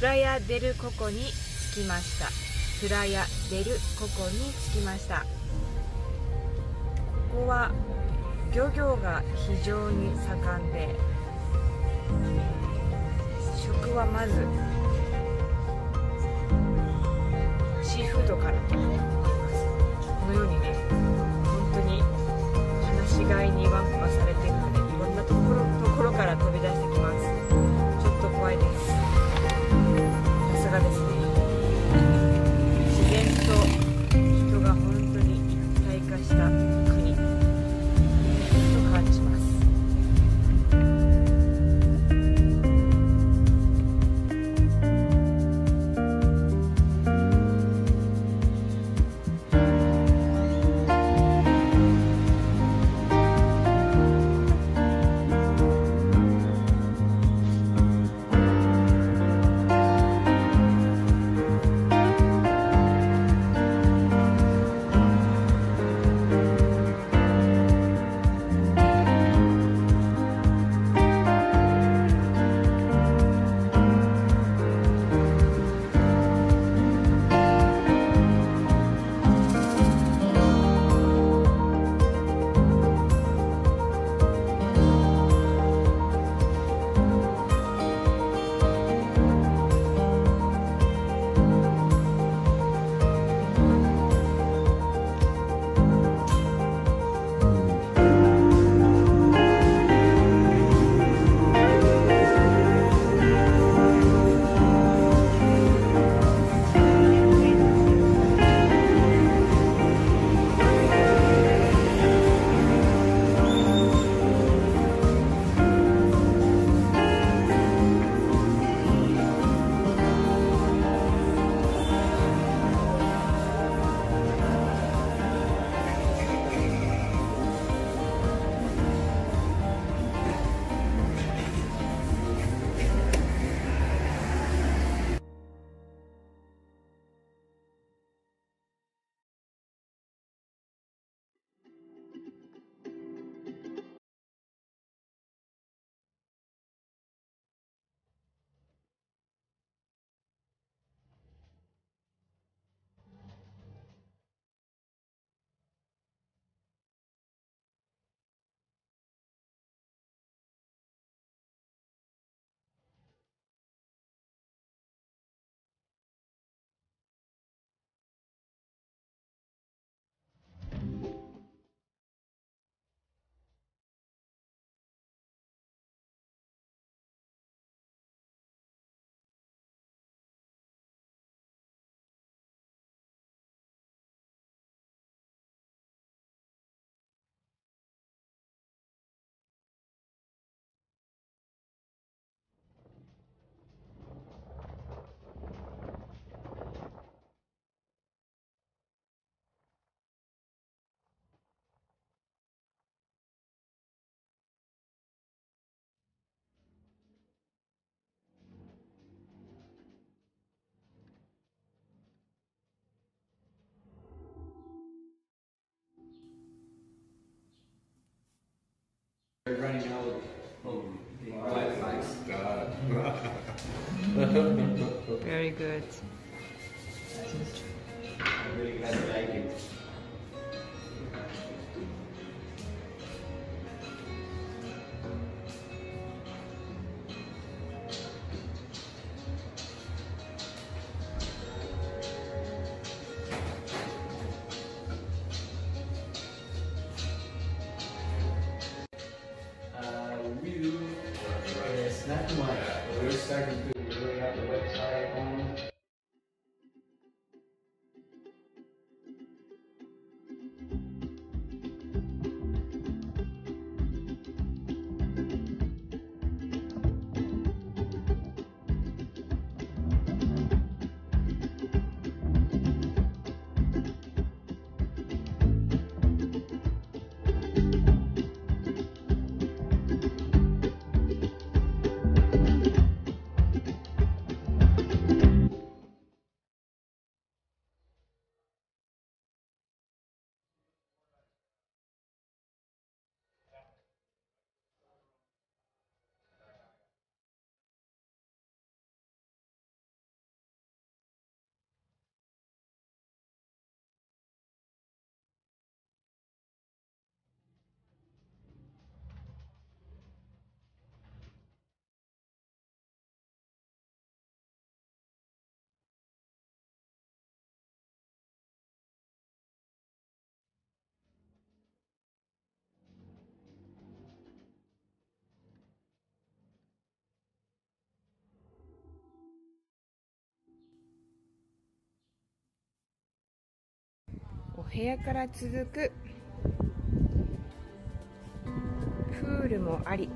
プラヤデルココに着きました。プラヤデルココに着きました。ここは漁業が非常に盛んで食はまずシーフードからと思います。このようにね They're out of oh, Wi-Fi. God. Very good I'm really glad you like it. do not snack and lunch. We're. 部屋から続くプールもあり